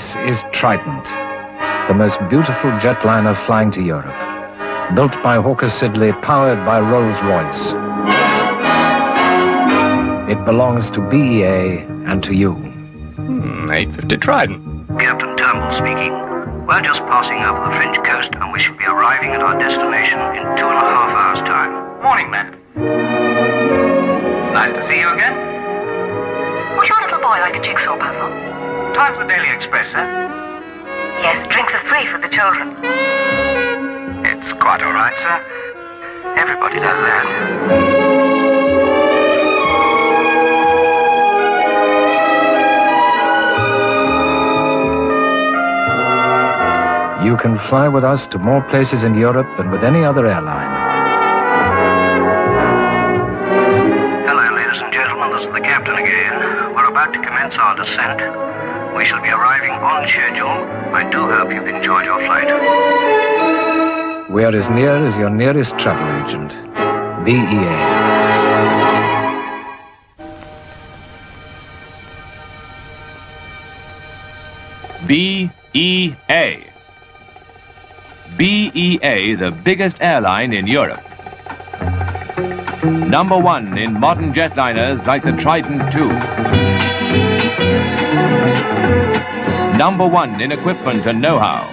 This is Trident, the most beautiful jetliner flying to Europe. Built by Hawker Siddeley, powered by Rolls-Royce. It belongs to BEA and to you. Hmm, 850 Trident. Captain Turnbull speaking. We're just passing over the French coast and we should be arriving at our destination in two Time's the Daily Express, sir. Yes, drinks are free for the children. It's quite all right, sir. Everybody does that. You can fly with us to more places in Europe than with any other airline. Hello, ladies and gentlemen. This is the captain again. We're about to commence our descent. We shall be arriving on schedule. I do hope you've enjoyed your flight. We are as near as your nearest travel agent. E BEA. BEA. BEA, the biggest airline in Europe. Number one in modern jetliners like the Trident II. Number one in equipment and know-how.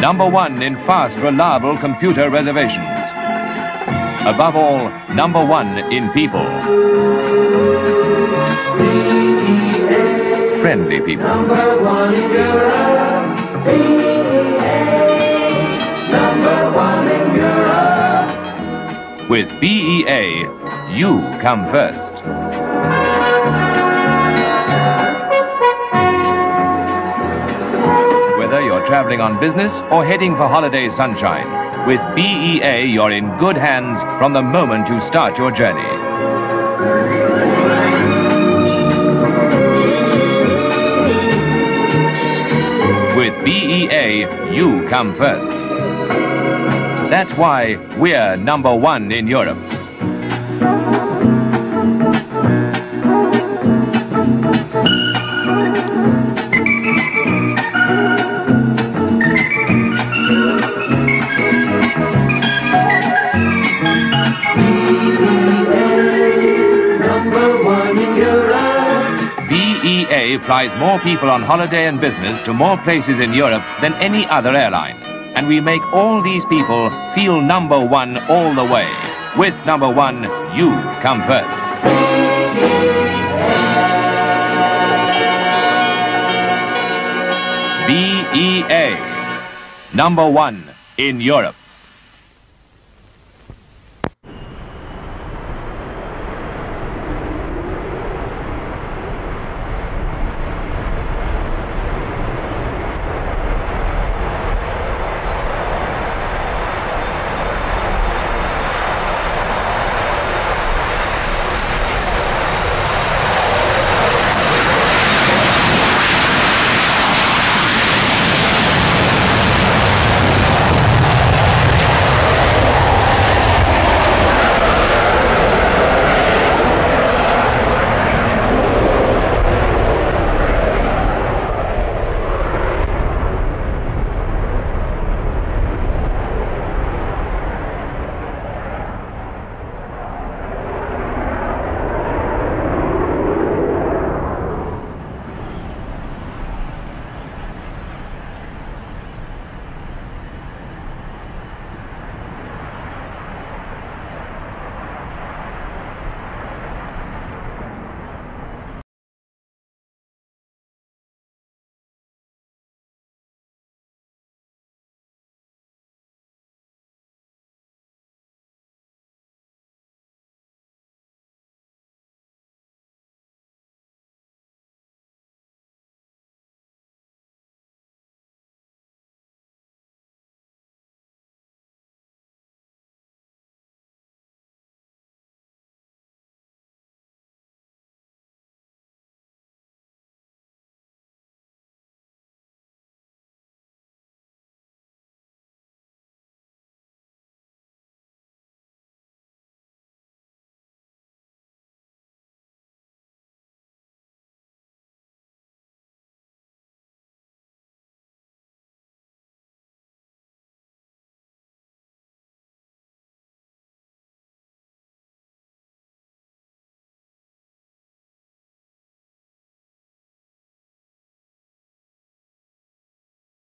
Number one in fast, reliable computer reservations. Above all, number one in people. Friendly people. Number one in Europe. BEA. Number one in Europe. With BEA, you come first. Traveling on business or heading for holiday sunshine, with BEA you're in good hands from the moment you start your journey. With BEA, you come first. That's why we're number one in Europe. BEA flies more people on holiday and business to more places in Europe than any other airline. And we make all these people feel number one all the way. With number one, you come first. BEA, number one in Europe.